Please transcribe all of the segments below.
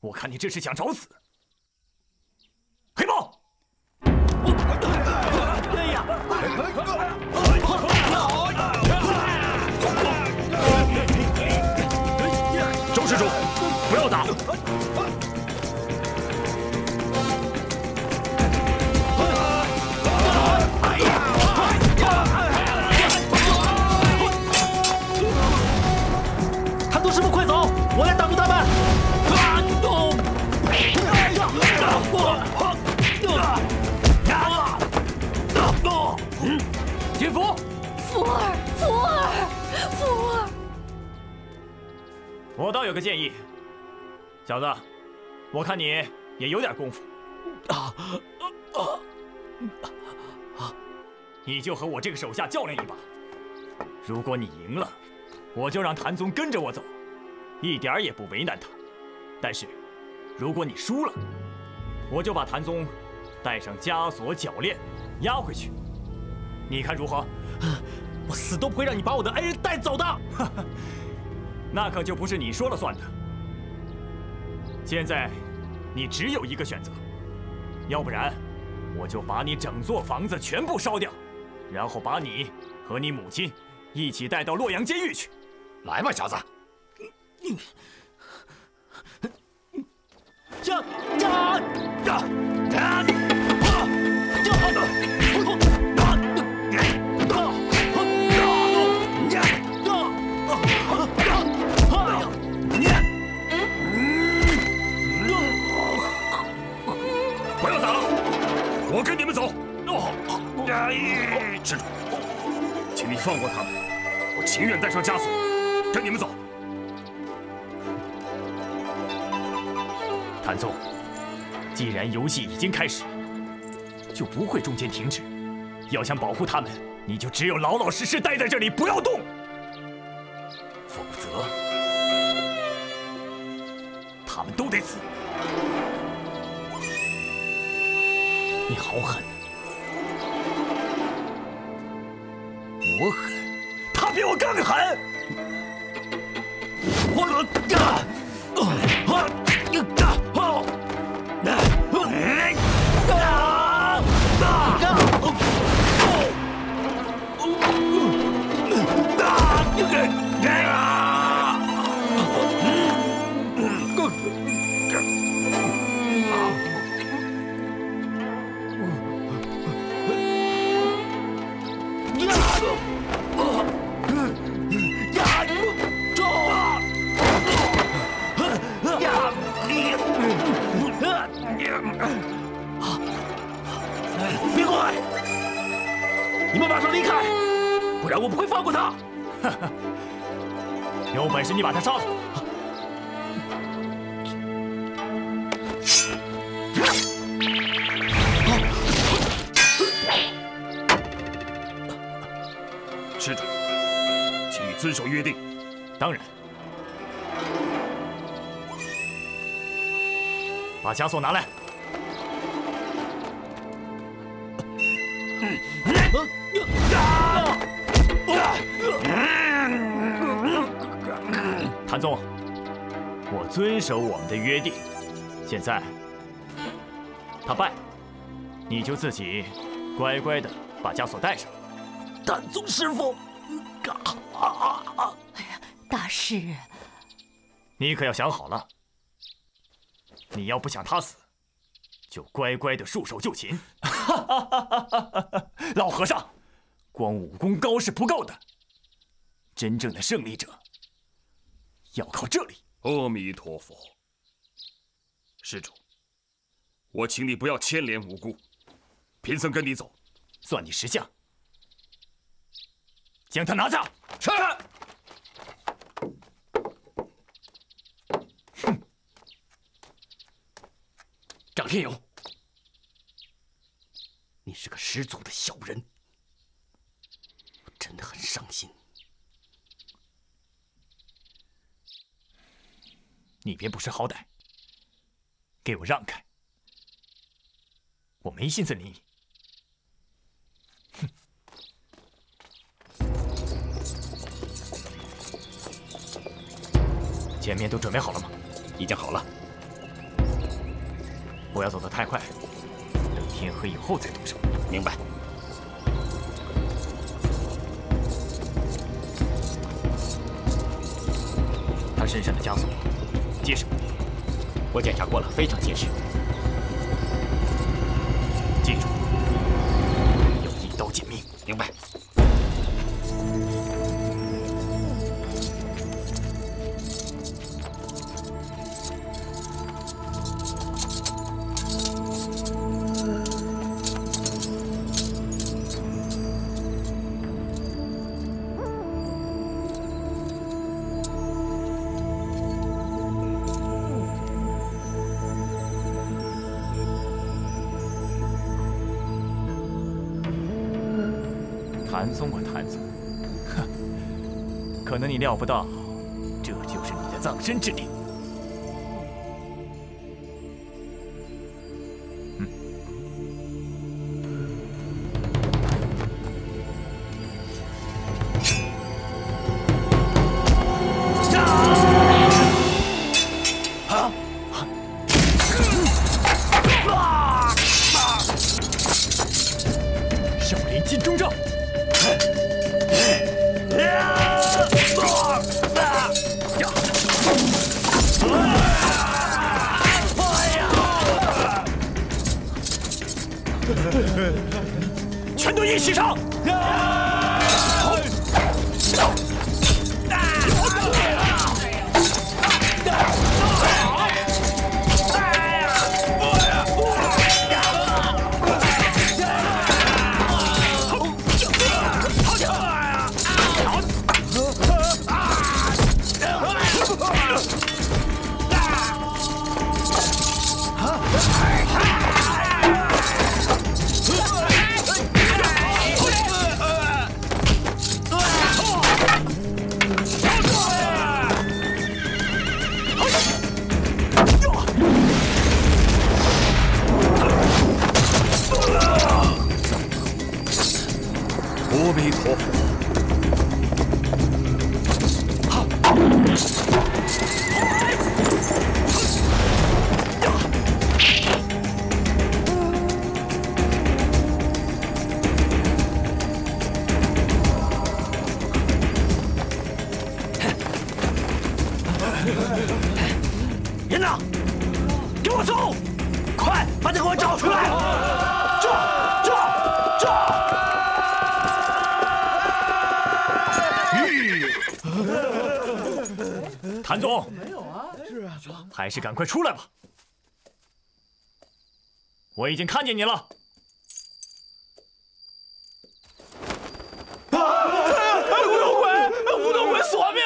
我看你这是想找死。我倒有个建议，小子，我看你也有点功夫，啊啊啊啊！你就和我这个手下较量一把。如果你赢了，我就让谭宗跟着我走，一点也不为难他。但是，如果你输了，我就把谭宗带上枷锁脚链押回去。你看如何？我死都不会让你把我的恩人带走的。那可就不是你说了算的。现在，你只有一个选择，要不然，我就把你整座房子全部烧掉，然后把你和你母亲一起带到洛阳监狱去。来吧，小子！这这这！不我跟你们走。施主，请你放过他们，我情愿带上枷锁，跟你们走。谭宗，既然游戏已经开始，就不会中间停止。要想保护他们，你就只有老老实实待在这里，不要动。枷锁拿来。谭宗，我遵守我们的约定。现在他败，你就自己乖乖的把枷锁带上。谭宗师傅，啊哎呀，大师，你可要想好了。你要不想他死，就乖乖的束手就擒。老和尚，光武功高是不够的，真正的胜利者要靠这里。阿弥陀佛，施主，我请你不要牵连无辜，贫僧跟你走，算你识相。将他拿下。是。张天勇，你是个十足的小人，我真的很伤心。你别不识好歹，给我让开！我没心思理你。哼前面都准备好了吗？已经好了。不要走得太快，等天黑以后再动手。明白。他身上的枷锁结实，我检查过了，非常结实。记住，要一刀毙命。明白。谭松啊谭松，哼，可能你料不到，这就是你的葬身之地。谭总，没有啊，是啊，还是赶快出来吧。我已经看见你了。吴头鬼，吴头鬼索命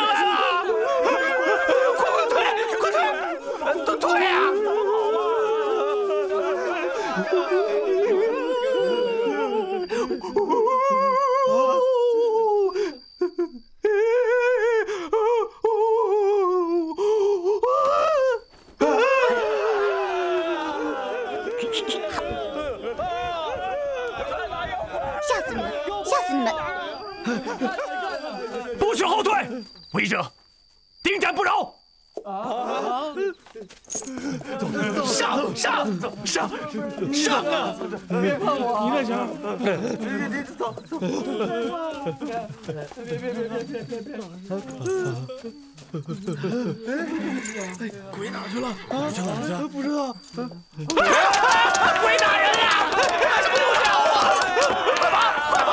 违者，定斩不饶！上上上上啊！别碰我！你那啥？别别走走！别别别别别别！哎鬼大人呀！怎么又找我？快跑！快跑啊！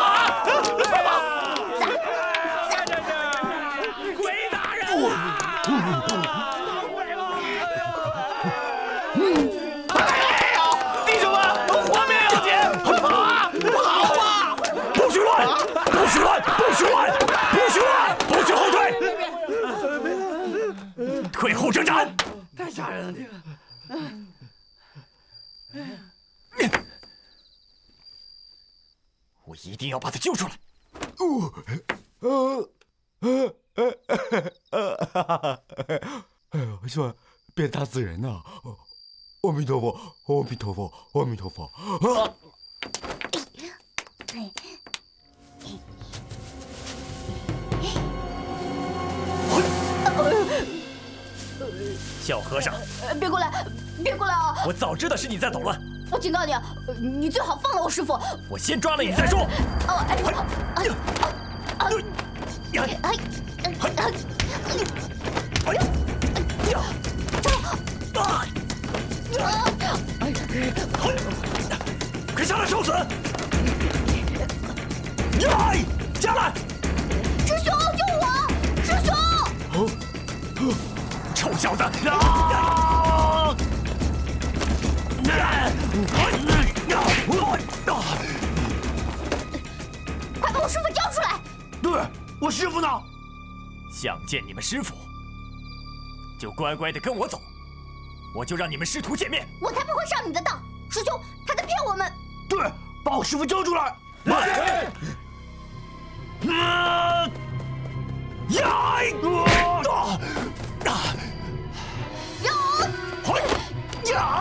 许乱！不许乱！不许后退！退后者斩！太吓人了，这个。我一定要把他救出来！哦，呃，呃，呃，呃哎呦，说别打死人呐！阿弥陀佛，阿弥陀佛，阿弥陀佛！啊！小小和尚，呃别过来，别过来啊！我早知道是你在捣乱，我警告你，呃你最好放了我师傅。我先抓了你再说。哦，哎，哎，哎，哎，快下来受死！呀，下来！小子！啊！快把我师傅交出来！对，我师傅呢？想见你们师傅，就乖乖的跟我走，我就让你们师徒见面。我才不会上你的当！师兄，他在骗我们！对，把我师傅交出来！来！啊！呀！啊！呀！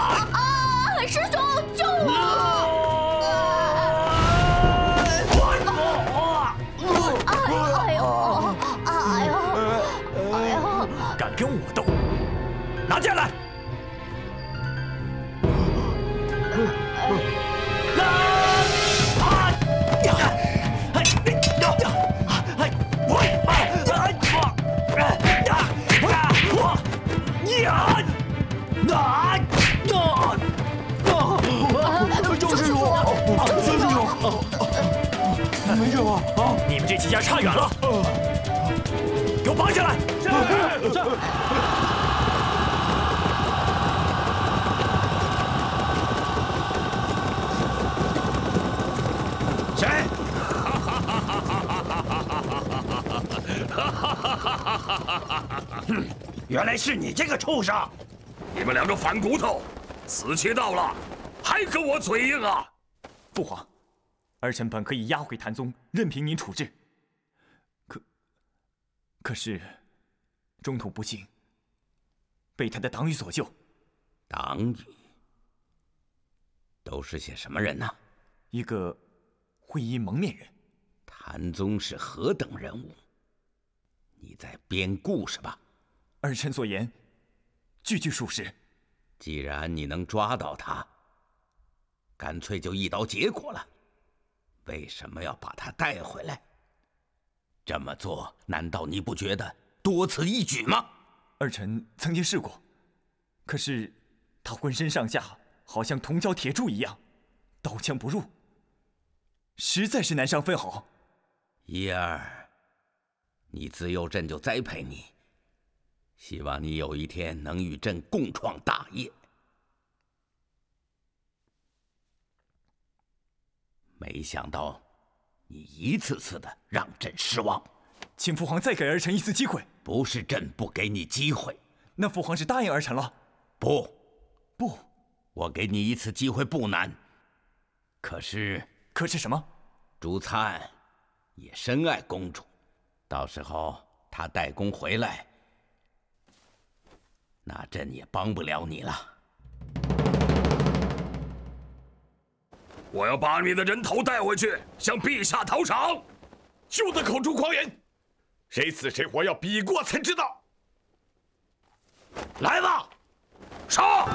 哦没事吧？啊！你们这几家差远了，给我绑起来！谁？哼，原来是你这个畜生！你们两个反骨头，死期到了，还跟我嘴硬啊！父皇，儿臣本可以押回谭宗，任凭您处置。可，可是，中途不幸被他的党羽所救。党羽都是些什么人呢？一个会阴蒙面人。谭宗是何等人物？你在编故事吧？儿臣所言，句句属实。既然你能抓到他，干脆就一刀结果了。为什么要把他带回来？这么做，难道你不觉得多此一举吗？儿臣曾经试过，可是他浑身上下好像铜浇铁柱一样，刀枪不入，实在是难上分毫。一儿，你自幼朕就栽培你，希望你有一天能与朕共创大业。没想到，你一次次的让朕失望。请父皇再给儿臣一次机会。不是朕不给你机会，那父皇是答应儿臣了。不，不，我给你一次机会不难。可是，可是什么？朱灿也深爱公主，到时候他带弓回来，那朕也帮不了你了。我要把你的人头带回去，向陛下讨赏。休得口出狂言！谁死谁活要比过才知道。来吧，杀！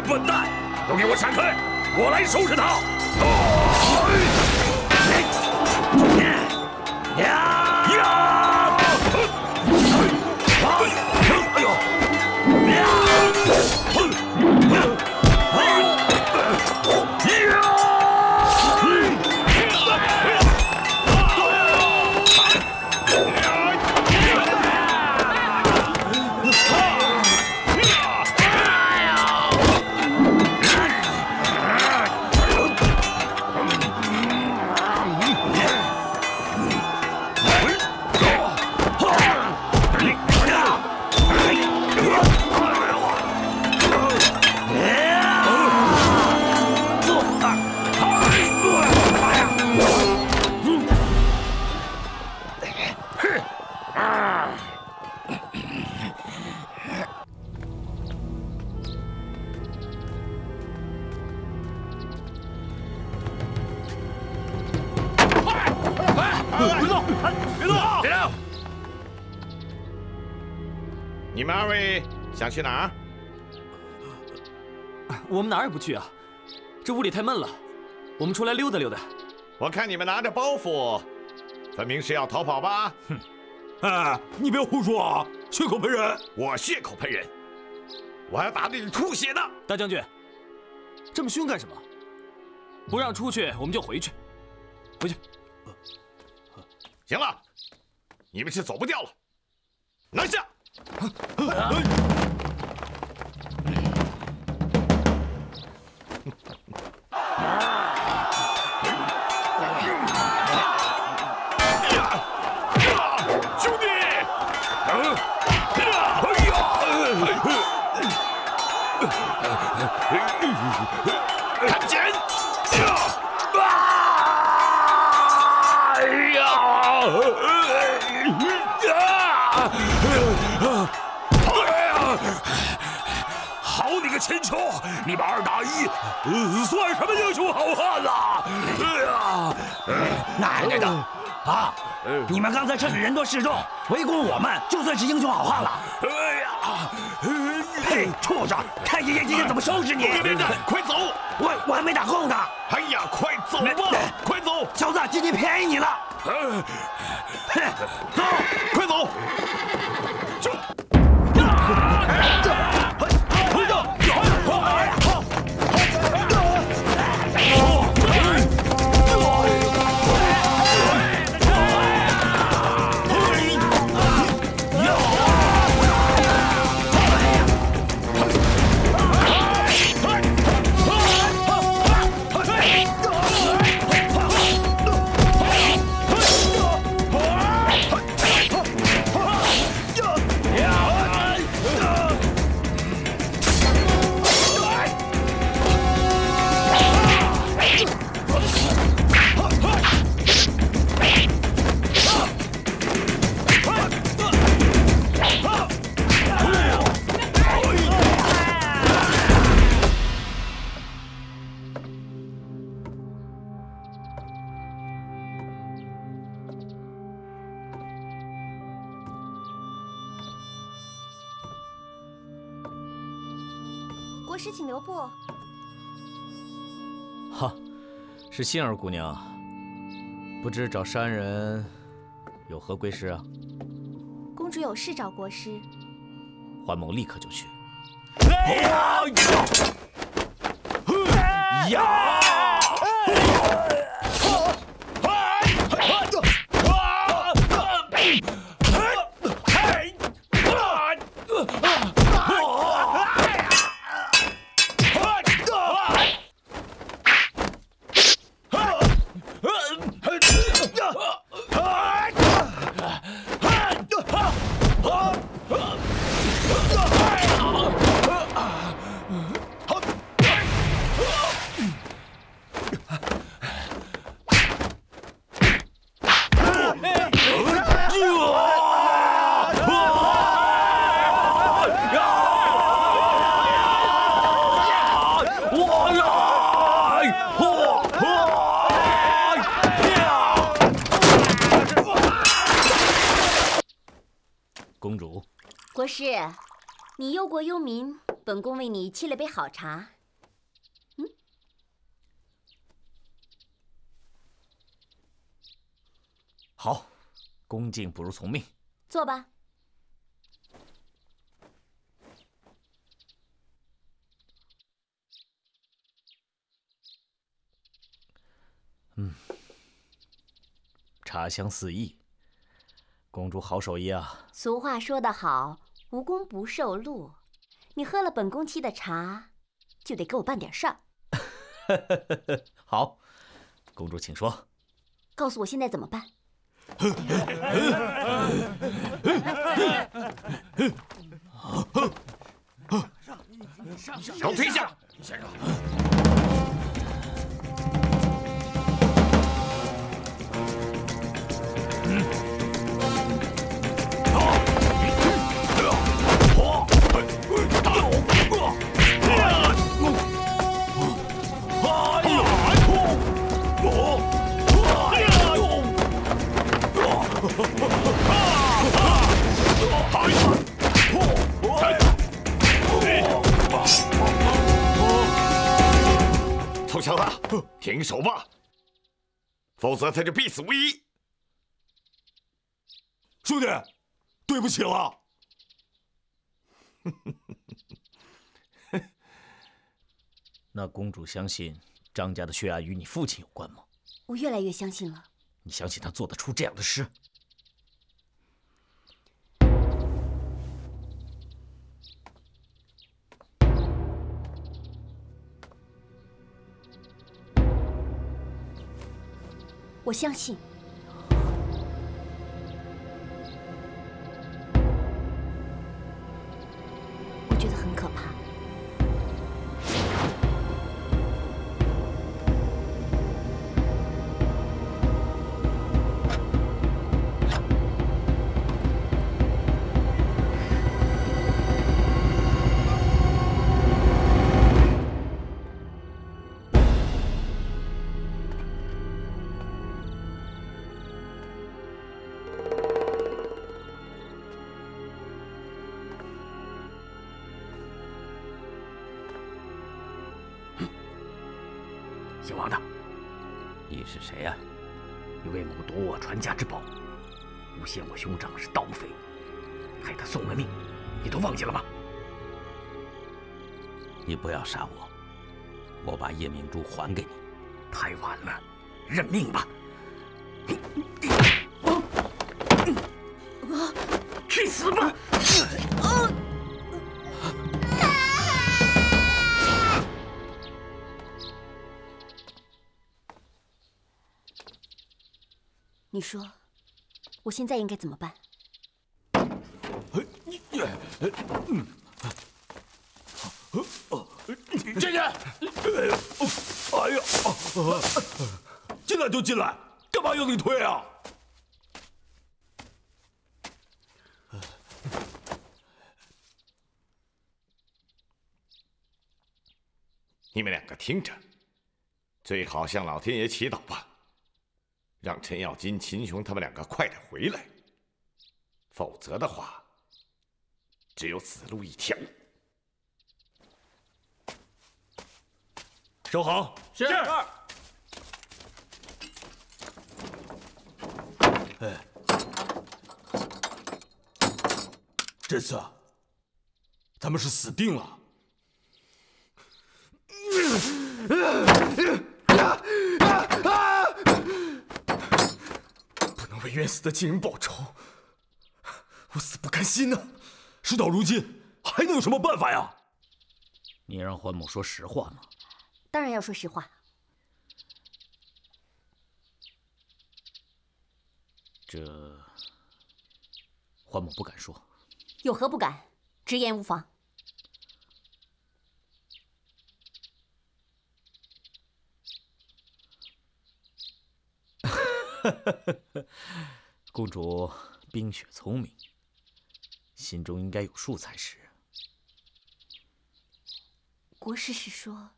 笨蛋，都给我闪开！我来收拾他！里太闷了，我们出来溜达溜达。我看你们拿着包袱，分明是要逃跑吧？哼！哎，你别胡说啊！血口喷人！我血口喷人，我还要打得你吐血呢！大将军，这么凶干什么？不让出去，我们就回去。回去。行了，你们是走不掉了，拿下！兄看紧！好你个秦琼，你们二打一，算什么英雄好汉呐？哎呀，奶奶的！啊！你们刚才趁着人多势众围攻我们，就算是英雄好汉了。哎呀，嘿，畜生！看爷爷今天怎么收拾你！别别快走！我我还没打够呢。哎呀，快走吧！快走！小子，今天便宜你了。哼，走，快走！师，请留步。哈，是杏儿姑娘，不知找山人有何贵事啊？公主有事找国师。桓某立刻就去。你忧国忧民，本宫为你沏了杯好茶。嗯，好，恭敬不如从命。坐吧。嗯，茶香四溢，公主好手艺啊！俗话说得好，无功不受禄。你喝了本宫沏的茶，就得给我办点事儿。好，公主请说。告诉我现在怎么办？手推下，先生。臭小子，停手吧，否则他就必死无疑。兄弟，对不起了。那公主相信张家的血案与你父亲有关吗？我越来越相信了。你相信他做得出这样的事？我相信。见我兄长是盗匪，害他送了命，你都忘记了吗？你不要杀我，我把夜明珠还给你。太晚了，认命吧！说。我现在应该怎么办？进去！哎呀，进来就进来，干嘛用力推啊？你们两个听着，最好向老天爷祈祷吧。让陈咬金、秦雄他们两个快点回来，否则的话，只有死路一条。收好。是。哎，这次咱们是死定了。为冤死的亲人报仇，我死不甘心呐！事到如今，还能有什么办法呀？你让桓某说实话吗？当然要说实话。这，桓某不敢说。有何不敢？直言无妨。公主冰雪聪明，心中应该有数才是。国师是说，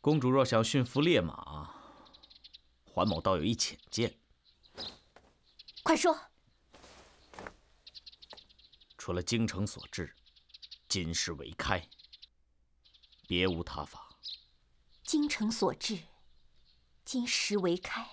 公主若想驯服烈马，桓某倒有一浅见。快说。除了精诚所至，金石为开，别无他法。精诚所至，金石为开。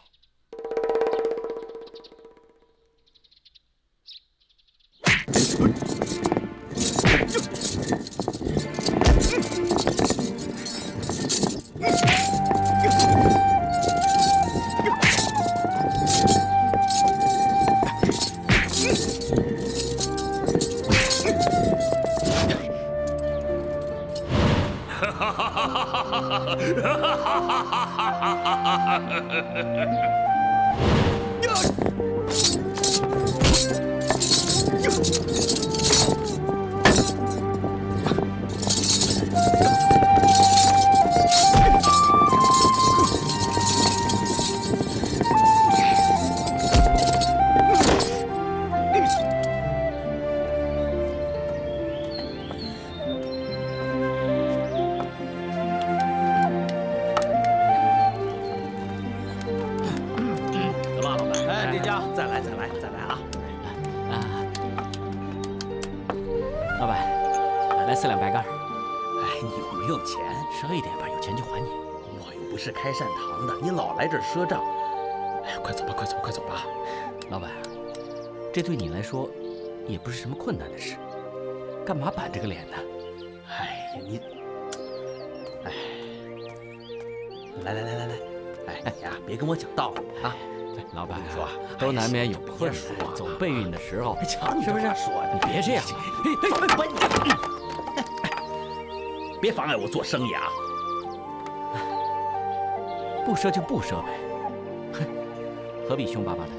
赊一点吧，有钱就还你。我又不是开善堂的，你老来这儿赊账，哎，快走吧，快走，快走吧，老板，这对你来说也不是什么困难的事，干嘛板着个脸呢？哎呀，你，哎，来来来来来，哎呀，别跟我讲道理啊！老板说，都难免有困难，总备孕的时候，是不是？说，你别这样，别妨碍我做生意啊！不赊就不赊呗，哼，何必凶巴巴的？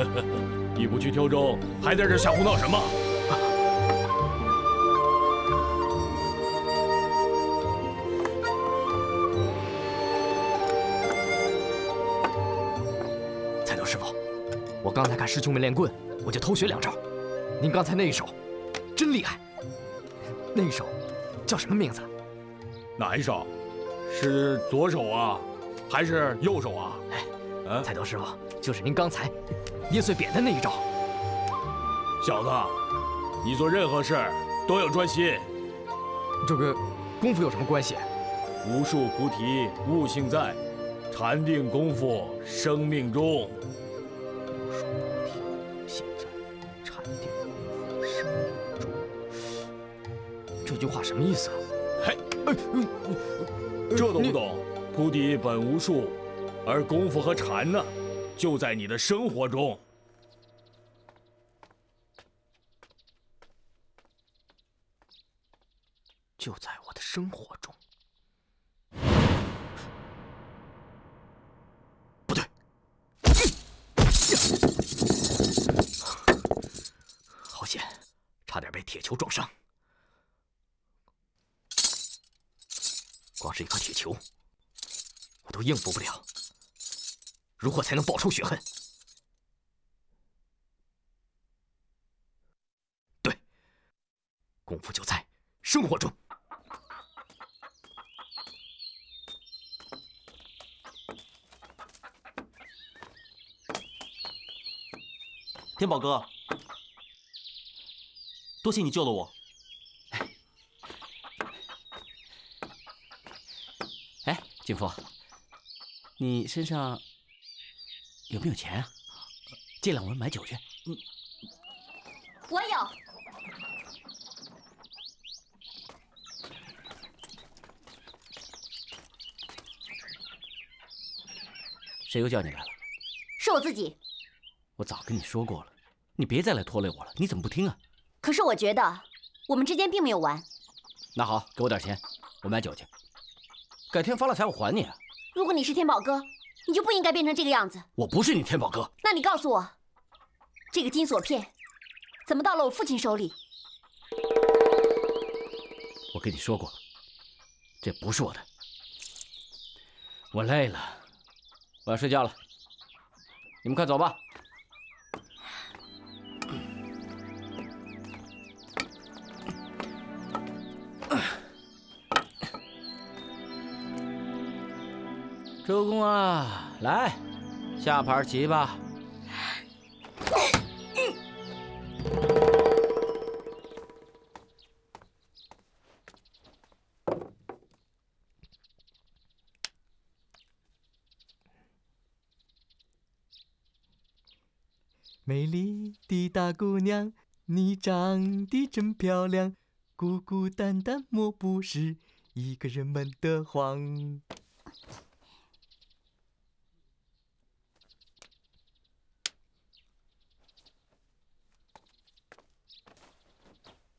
还在这瞎胡闹什么？菜头师傅，我刚才看师兄们练棍，我就偷学两招。您刚才那一手，真厉害。那一手叫什么名字？哪一手？是左手啊，还是右手啊？哎，彩头师傅，就是您刚才捏碎扁担那一招。小子，你做任何事都要专心。这跟功夫有什么关系？无数菩提悟性在，禅定功夫生命中。无数菩提悟性在，禅定功夫生命中。这句话什么意思啊？嘿，这都不懂？菩提本无树，而功夫和禅呢，就在你的生活中。就在我的生活中，不对，好险，差点被铁球撞伤。光是一颗铁球，我都应付不了，如何才能报仇雪恨？对，功夫就在生活中。天宝哥，多谢你救了我。哎，景福，你身上有没有钱啊？借两文买酒去。嗯，我有。谁又叫你来了？是我自己。我早跟你说过了，你别再来拖累我了。你怎么不听啊？可是我觉得我们之间并没有完。那好，给我点钱，我买酒去。改天发了财我还你。如果你是天宝哥，你就不应该变成这个样子。我不是你天宝哥。那你告诉我，这个金锁片怎么到了我父亲手里？我跟你说过，这不是我的。我累了，我要睡觉了。你们快走吧。周公啊，来，下盘棋吧。美丽的大姑娘，你长得真漂亮，孤孤单单莫不是一个人们的慌。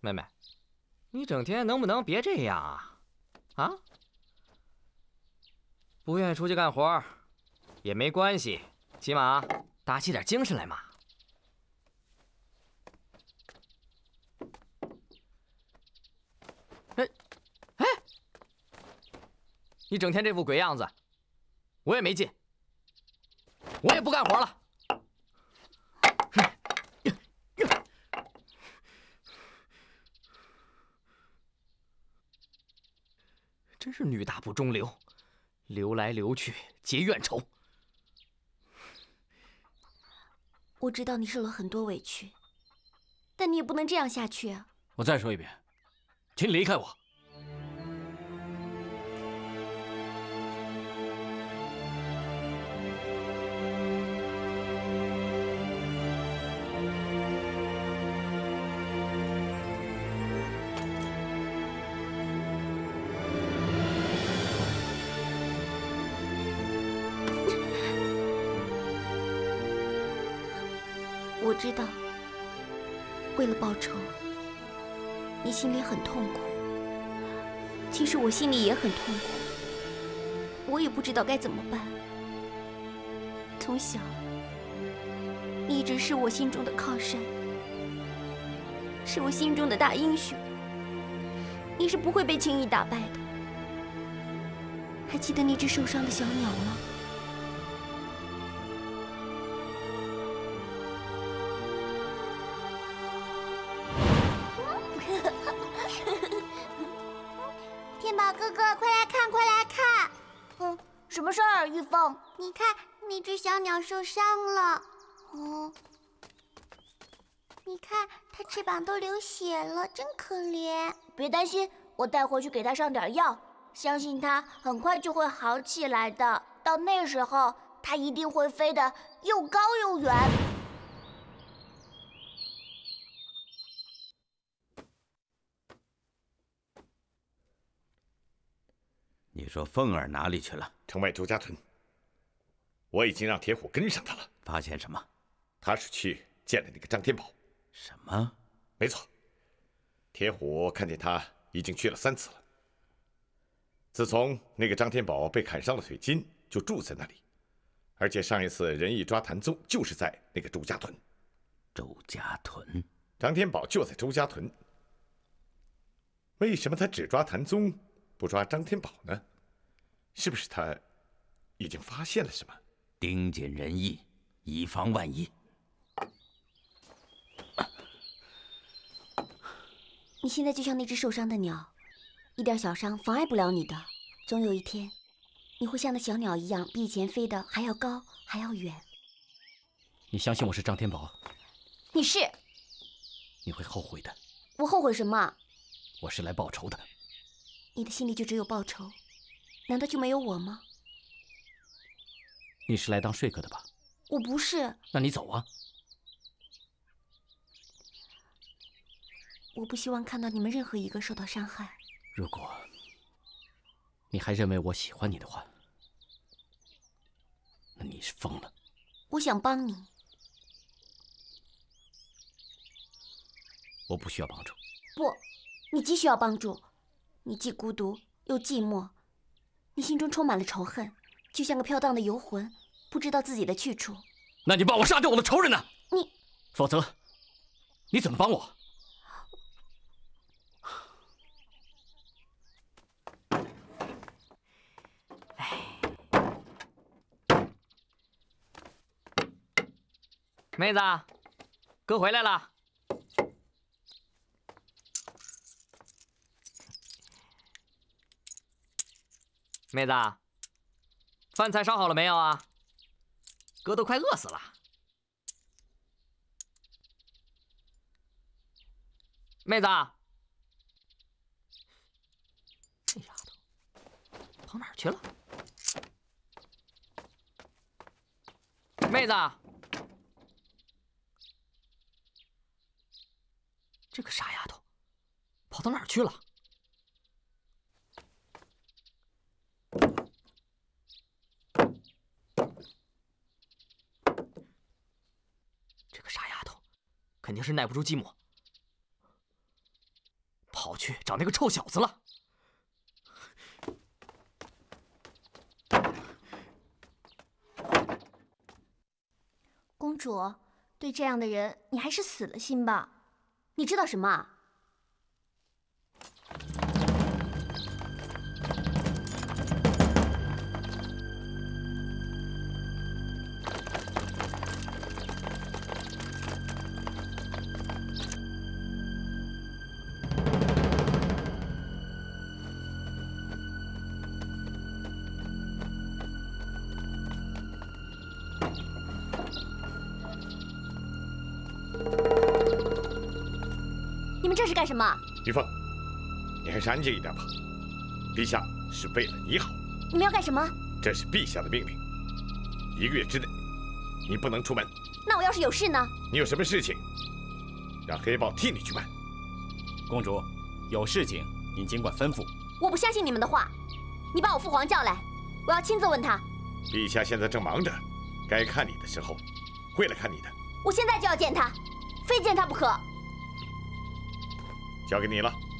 妹妹，你整天能不能别这样啊？啊？不愿意出去干活也没关系，起码打起点精神来嘛。哎，哎，你整天这副鬼样子，我也没劲，我也不干活了。是女大不中留，留来留去结怨仇。我知道你受了很多委屈，但你也不能这样下去啊！我再说一遍，请你离开我。我心里很痛苦。其实我心里也很痛苦，我也不知道该怎么办。从小，你一直是我心中的靠山，是我心中的大英雄。你是不会被轻易打败的。还记得那只受伤的小鸟吗？只小鸟受伤了。哦，你看它翅膀都流血了，真可怜。别担心，我带回去给它上点药，相信它很快就会好起来的。到那时候，它一定会飞得又高又远。你说凤儿哪里去了？城外周家屯。我已经让铁虎跟上他了。发现什么？他是去见了那个张天宝。什么？没错。铁虎看见他已经去了三次了。自从那个张天宝被砍伤了腿筋，就住在那里。而且上一次仁义抓谭宗就是在那个周家屯。周家屯。张天宝就在周家屯。为什么他只抓谭宗？不抓张天宝呢？是不是他已经发现了什么？盯紧人意，以防万一。你现在就像那只受伤的鸟，一点小伤妨碍不了你的。总有一天，你会像那小鸟一样，比以前飞得还要高，还要远。你相信我是张天宝？你是。你会后悔的。我后悔什么？我是来报仇的。你的心里就只有报仇，难道就没有我吗？你是来当说客的吧？我不是。那你走啊！我不希望看到你们任何一个受到伤害。如果你还认为我喜欢你的话，那你是疯了。我想帮你。我不需要帮助。不，你急需要帮助。你既孤独又寂寞，你心中充满了仇恨，就像个飘荡的游魂，不知道自己的去处。那你帮我杀掉我的仇人呢？你，否则你怎么帮我？妹子，哥回来了。妹子，饭菜烧好了没有啊？哥都快饿死了。妹子，这丫头跑哪儿去了？妹子，这个傻丫头跑到哪儿去了？肯定是耐不住寂寞，跑去找那个臭小子了。公主，对这样的人，你还是死了心吧。你知道什么？干什么？玉凤，你还是安静一点吧。陛下是为了你好。你们要干什么？这是陛下的命令。一个月之内，你不能出门。那我要是有事呢？你有什么事情，让黑豹替你去办。公主，有事情您尽管吩咐。我不相信你们的话。你把我父皇叫来，我要亲自问他。陛下现在正忙着，该看你的时候，会来看你的。我现在就要见他，非见他不可。交给你了。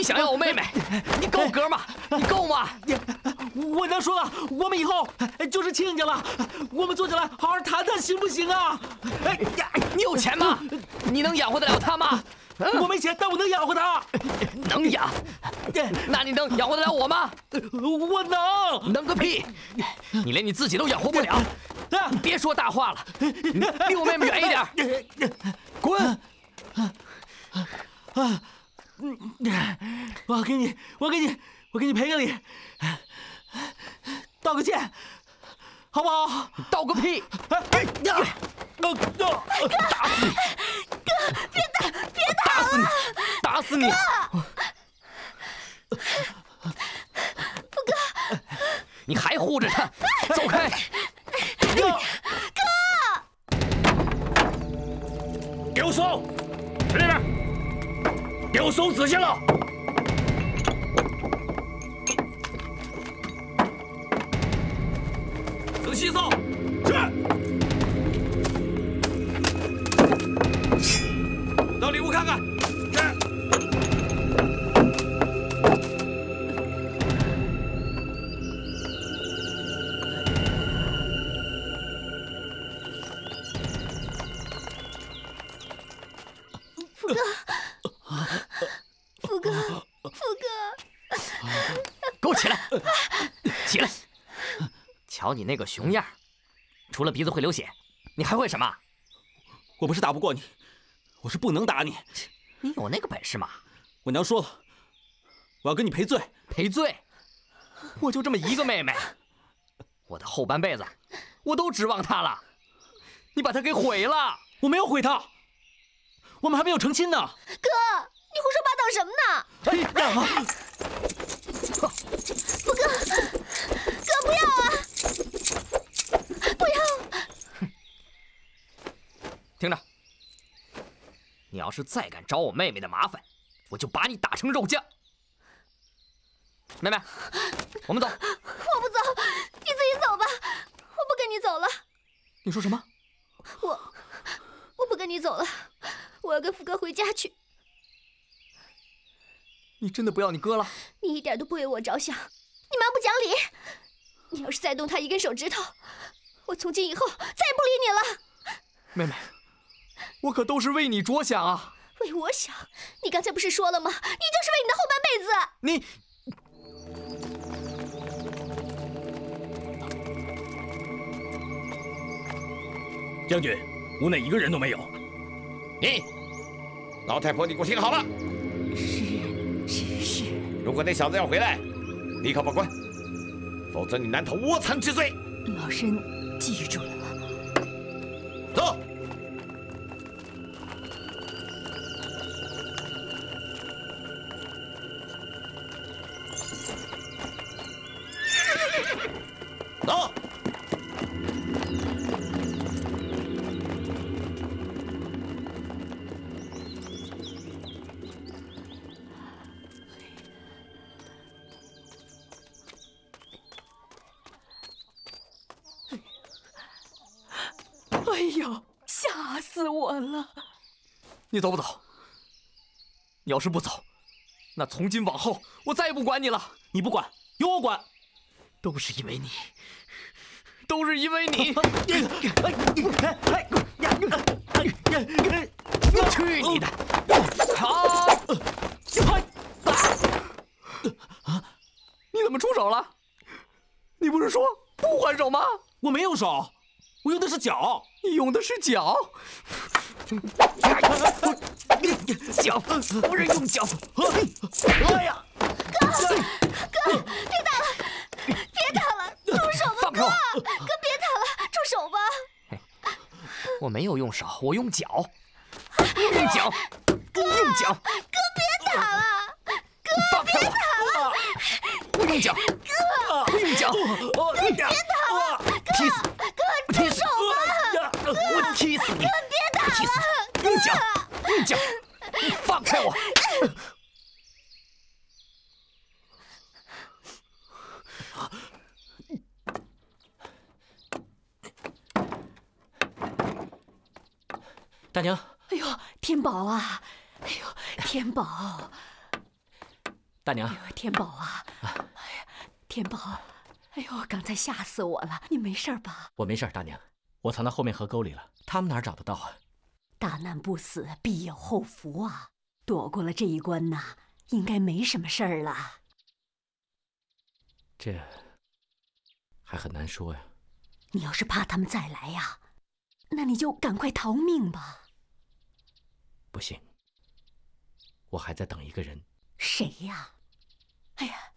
你想要我妹妹？你够格吗？你够吗？我能说了，我们以后就是亲家了。我们坐下来好好谈谈，行不行啊？哎呀，你有钱吗？你能养活得了他吗？我没钱，但我能养活他。能养？那你能养活得了我吗？我能。能个屁！你连你自己都养活不了。你别说大话了，离我妹妹远一点。滚！啊！嗯，我给你，我给你，我给你赔个礼，道个歉，好不好？道个屁！哎呀！哥，打死你！哥，别打，别打！打死你！打死你！富哥，你还护着他？走开！哥，哥，给我松！去那边。给我搜仔细了，仔细搜，是。到里屋看看，是。哥。起来！瞧你那个熊样，除了鼻子会流血，你还会什么？我不是打不过你，我是不能打你。你有那个本事吗？我娘说了，我要跟你赔罪。赔罪？我就这么一个妹妹，我的后半辈子我都指望她了，你把她给毁了。我没有毁她，我们还没有成亲呢。哥，你胡说八道什么呢？哎呀！福哥，哥不要啊！不要！听着，你要是再敢找我妹妹的麻烦，我就把你打成肉酱。妹妹，我们走。我不走，你自己走吧，我不跟你走了。你说什么？我我不跟你走了，我要跟福哥回家去。你真的不要你哥了？你一点都不为我着想，你蛮不讲理。你要是再动他一根手指头，我从今以后再也不理你了。妹妹，我可都是为你着想啊。为我想？你刚才不是说了吗？你就是为你的后半辈子。你。将军，屋内一个人都没有。你，老太婆，你给我听好了。是。如果那小子要回来，立刻报官，否则你难逃窝藏之罪。老身记住了。走。走。你走不走？你要是不走，那从今往后我再也不管你了。你不管，由我管。都是因为你，都是因为你！去你的！啊！你怎么出手了？你不是说不还手吗？我没有手，我用的是脚。你用的是脚？脚，不是用脚。哎呀！哥，哥，别打了，别打了，住手吧，哥！哥，别打了，住手吧。我没有用手，我用脚，用脚，用脚。哥，别打了，哥，别打了。我用脚，哥，我用脚，哥，别打了，哥，踢死你，哥，别打踢死了，用脚，用脚，你放开我！大娘，哎呦，天宝啊！哎呦，天宝！大娘，天宝啊！哎呀，天宝！哎呦，刚才吓死我了！你没事吧？我没事，大娘，我藏到后面河沟里了，他们哪找得到啊？大难不死，必有后福啊！躲过了这一关呐，应该没什么事儿了。这还很难说呀。你要是怕他们再来呀，那你就赶快逃命吧。不行，我还在等一个人。谁呀？哎呀，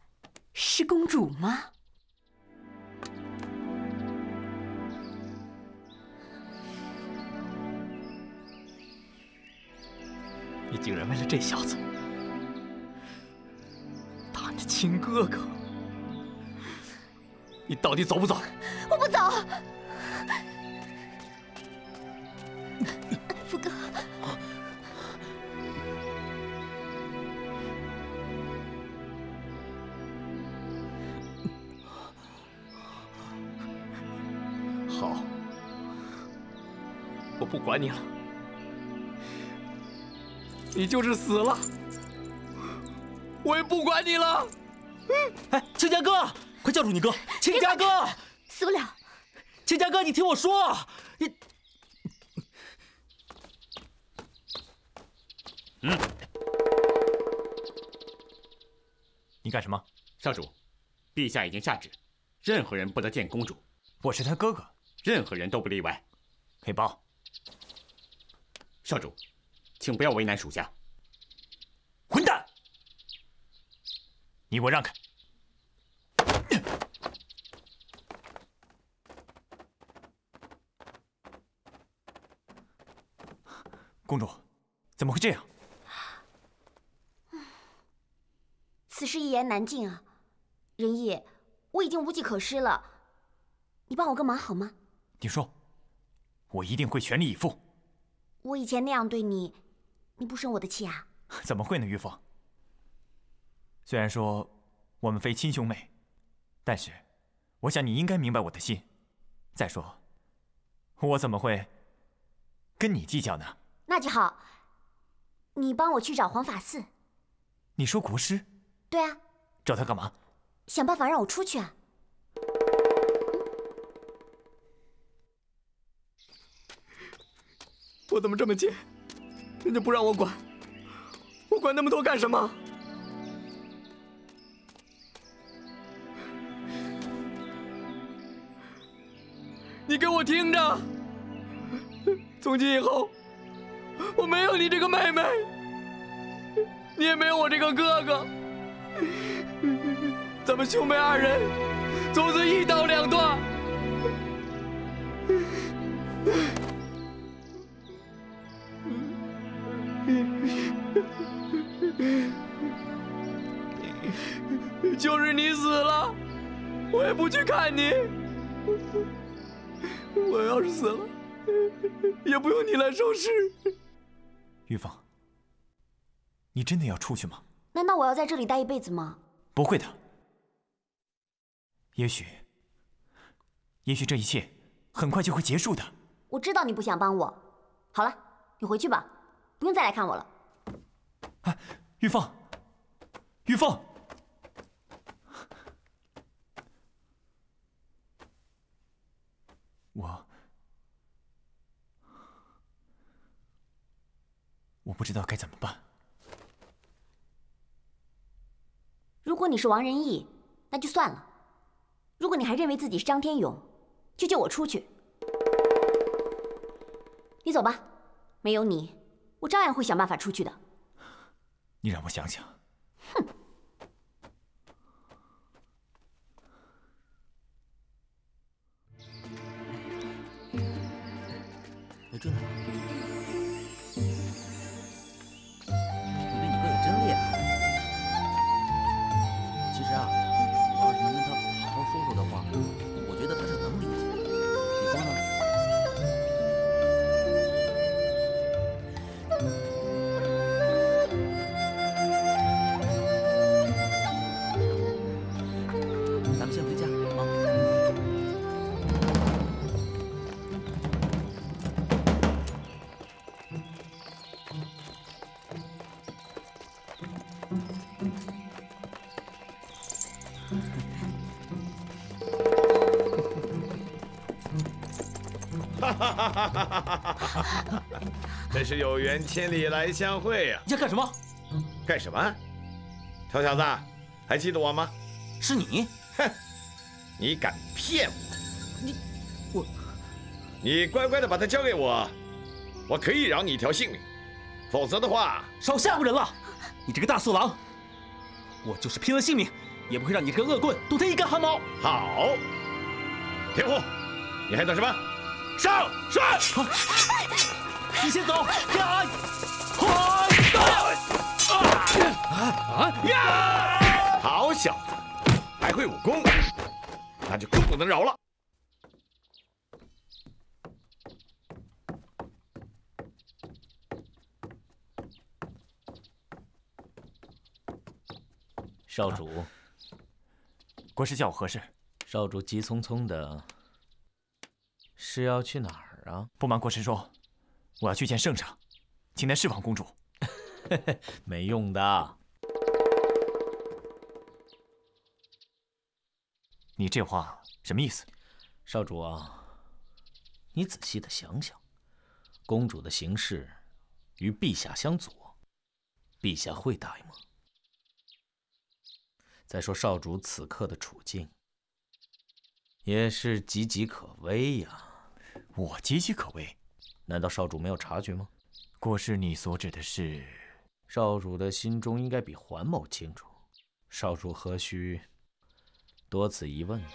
是公主吗？你竟然为了这小子打你亲哥哥！你到底走不走？我不走。福哥，好，我不管你了，你就是死了，我也不管你了。哎，亲家哥，快叫住你哥！亲家哥，死不了。亲家哥，你听我说，你嗯。你干什么？少主，陛下已经下旨，任何人不得见公主。我是他哥哥，任何人都不例外。黑豹。少主，请不要为难属下。混蛋！你给我让开！公主，怎么会这样？此事一言难尽啊，仁义，我已经无计可施了，你帮我个忙好吗？你说，我一定会全力以赴。我以前那样对你，你不生我的气啊？怎么会呢，玉凤？虽然说我们非亲兄妹，但是我想你应该明白我的心。再说，我怎么会跟你计较呢？那就好，你帮我去找黄法寺。你说国师？对啊。找他干嘛？想办法让我出去啊！我怎么这么贱，人家不让我管，我管那么多干什么？你给我听着，从今以后，我没有你这个妹妹，你也没有我这个哥哥，咱们兄妹二人从此一刀两断。就是你死了，我也不去看你。我要是死了，也不用你来收尸。玉凤，你真的要出去吗？难道我要在这里待一辈子吗？不会的。也许，也许这一切很快就会结束的。我知道你不想帮我。好了，你回去吧，不用再来看我了。哎，玉凤，玉凤。我，我不知道该怎么办。如果你是王仁义，那就算了；如果你还认为自己是张天勇，就救我出去。你走吧，没有你，我照样会想办法出去的。你让我想想。是有缘千里来相会呀！你要干什么？干什么？臭小子，还记得我吗？是你！哼！你敢骗我？你我，你乖乖的把他交给我，我可以饶你一条性命。否则的话，少吓唬人了！你这个大色狼，我就是拼了性命也不会让你这个恶棍动他一根汗毛！好，田虎，你还等什么？上！是！你先走！呀！啊！呀！好小子，还会武功，那就更不能饶了。少主，国师叫我何事？少主急匆匆的，是要去哪儿啊？不瞒国师说，我要去见圣上，请他释放公主。没用的。你这话什么意思？少主啊，你仔细的想想，公主的行事与陛下相左，陛下会答应吗？再说少主此刻的处境，也是岌岌可危呀。我岌岌可危？难道少主没有察觉吗？国师，你所指的是？少主的心中应该比桓某清楚，少主何须多此一问呢？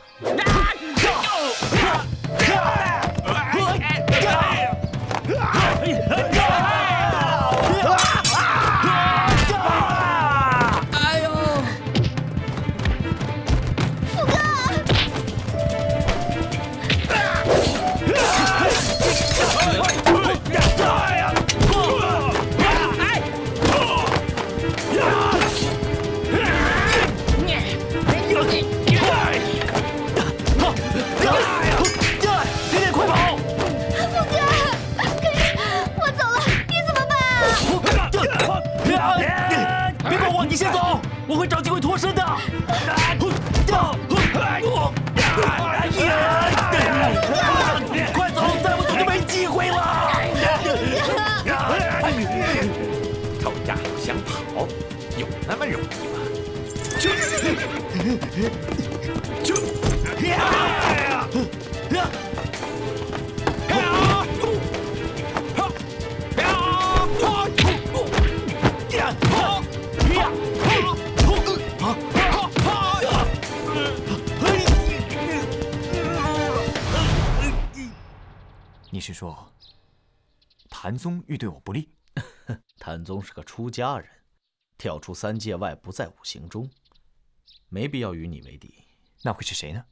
我会找机会脱身的。快走，再不走就没机会了。偷家伙想跑，有那么容易吗？就就你是说，谭宗欲对我不利？谭宗是个出家人，跳出三界外，不在五行中，没必要与你为敌。那会是谁呢？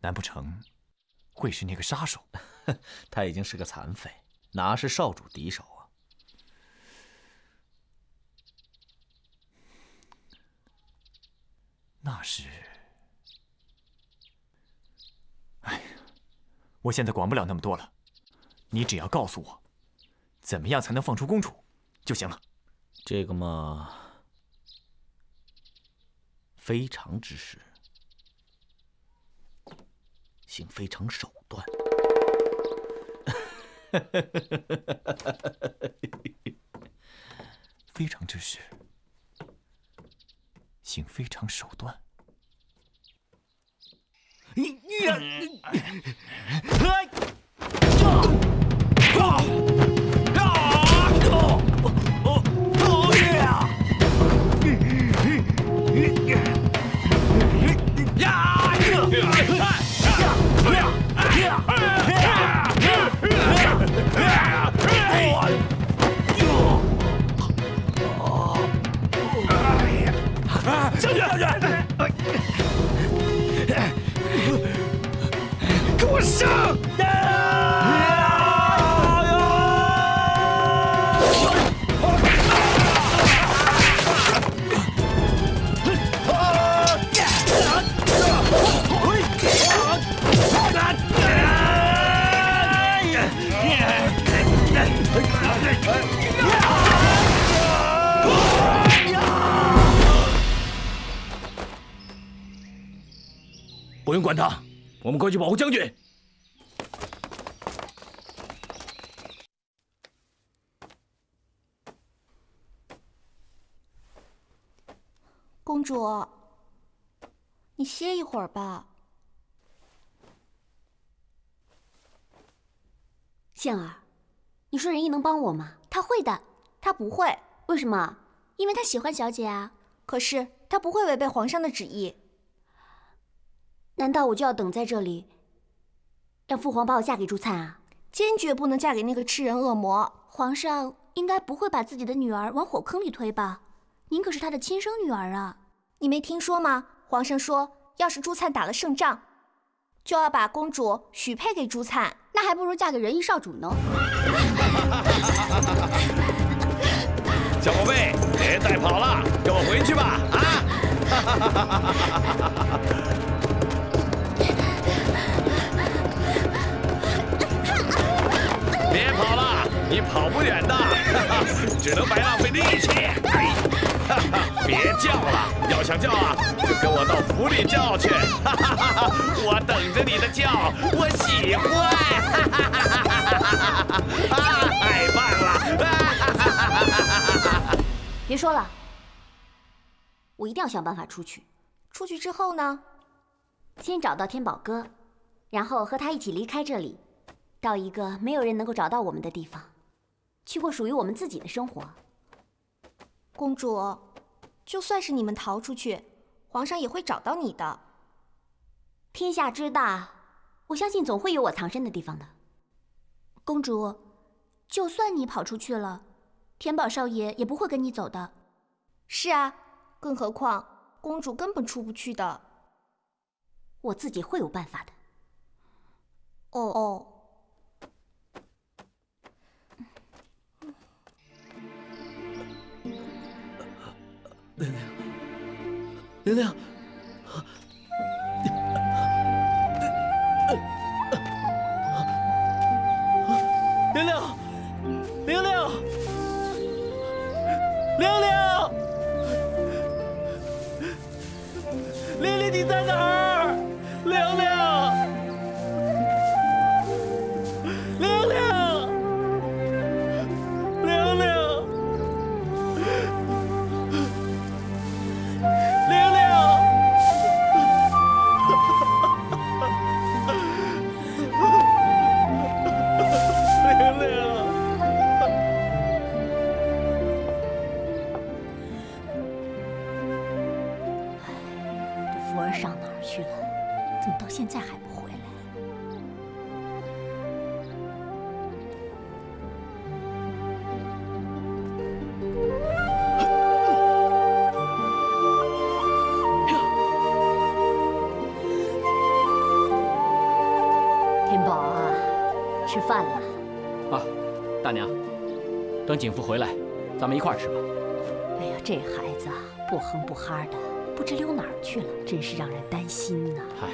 难不成会是那个杀手？他已经是个残废，哪是少主敌手啊？那是……哎呀，我现在管不了那么多了，你只要告诉我，怎么样才能放出公主就行了。这个嘛，非常之事，行非常手段。非常之事，行非常手段。你你呀！将军，将军，给我上！啊用管他，我们快去保护将军。公主，你歇一会儿吧。杏儿，你说仁义能帮我吗？他会的，他不会。为什么？因为他喜欢小姐啊。可是他不会违背皇上的旨意。难道我就要等在这里，让父皇把我嫁给朱灿啊？坚决不能嫁给那个吃人恶魔！皇上应该不会把自己的女儿往火坑里推吧？您可是他的亲生女儿啊！你没听说吗？皇上说，要是朱灿打了胜仗，就要把公主许配给朱灿，那还不如嫁给仁义少主呢。小宝贝，别再跑了，跟我回去吧！啊！别跑了，你跑不远的，只能白浪费力气。别叫了，要想叫啊，就跟我到府里叫去。我等着你的叫，我喜欢。太棒了，别说了，我一定要想办法出去。出去之后呢？先找到天宝哥，然后和他一起离开这里，到一个没有人能够找到我们的地方，去过属于我们自己的生活。公主，就算是你们逃出去，皇上也会找到你的。天下之大，我相信总会有我藏身的地方的。公主，就算你跑出去了，天宝少爷也不会跟你走的。是啊，更何况公主根本出不去的。我自己会有办法的。哦哦。玲玲，玲玲。块儿吃吧。哎呀，这孩子啊，不哼不哈的，不知溜哪儿去了，真是让人担心呐。嗨，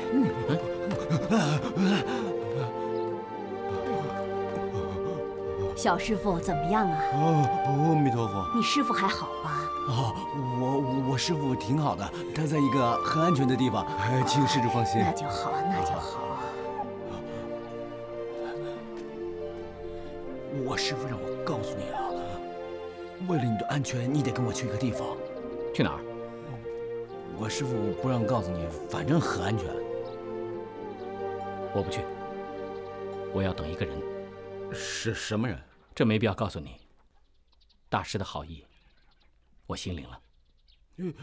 小师傅怎么样啊？哦，阿弥陀佛。你师傅还好吧？哦，我我我师傅挺好的，他在一个很安全的地方，哎请施主放心。那就好，那就好。我师傅让我告诉你啊，为了你的安全，你得跟我去一个地方。去哪儿？我师傅不让告诉你，反正很安全。我不去，我要等一个人。是什么人？这没必要告诉你。大师的好意，我心领了。嗯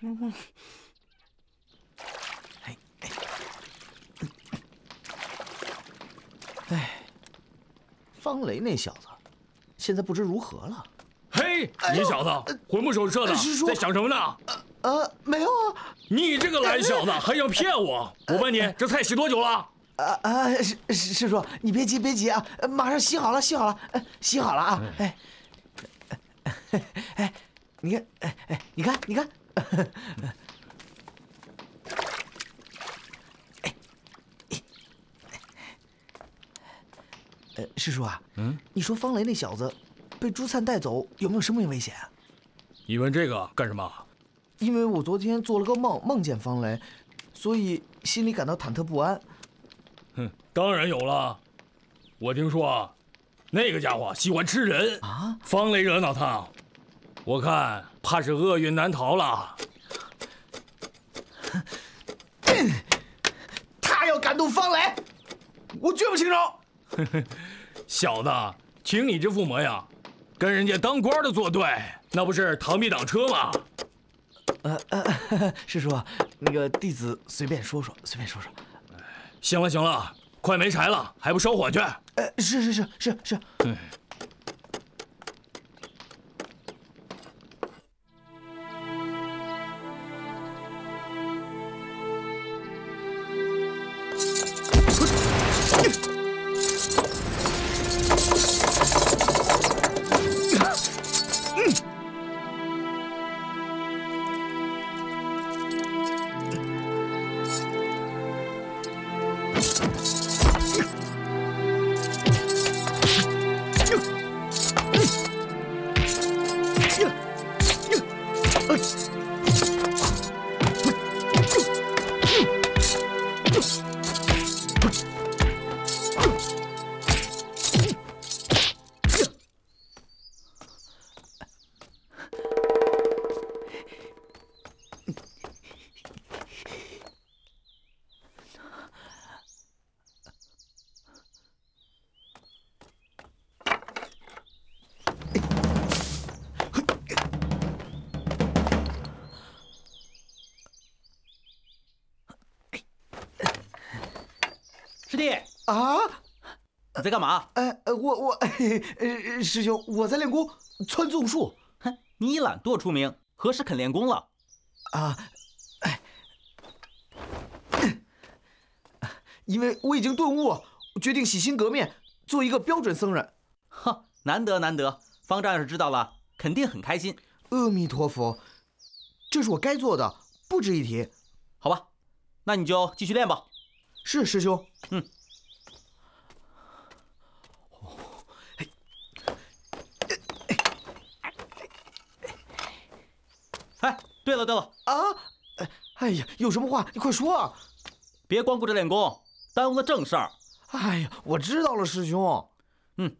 嗯哎，方雷那小子，现在不知如何了。嘿，你小子魂不守舍的，在想什么呢？呃，没有啊。你这个懒小子还想骗我？我问你，这菜洗多久了？啊啊，师师师叔，你别急别急啊，马上洗好了洗好了，呃洗好了啊！哎，哎，你看，哎哎，你看你看，呃，师叔啊，嗯，你说方雷那小子被朱灿带走，有没有生命危险啊？你问这个干什么？因为我昨天做了个梦，梦见方雷，所以心里感到忐忑不安。哼，当然有了。我听说啊，那个家伙喜欢吃人啊。方雷惹恼他，我看怕是厄运难逃了。他要敢动方雷，我绝不轻饶。小子，请你这副模样，跟人家当官的作对，那不是螳臂挡车吗？呃呃，师叔，那个弟子随便说说，随便说说。行了行了，快没柴了，还不烧火去？呃，是是是是是。在干嘛？呃呃，我我，呃，师兄，我在练功，穿纵术。哼，你以懒惰出名，何时肯练功了？啊，哎，因为我已经顿悟，决定洗心革面，做一个标准僧人。哈，难得难得，方丈要是知道了，肯定很开心。阿弥陀佛，这是我该做的，不值一提。好吧，那你就继续练吧。是师兄。嗯。哎，对了对了啊！哎呀，有什么话你快说啊！别光顾着练功，耽误了正事儿。哎呀，我知道了，师兄。嗯，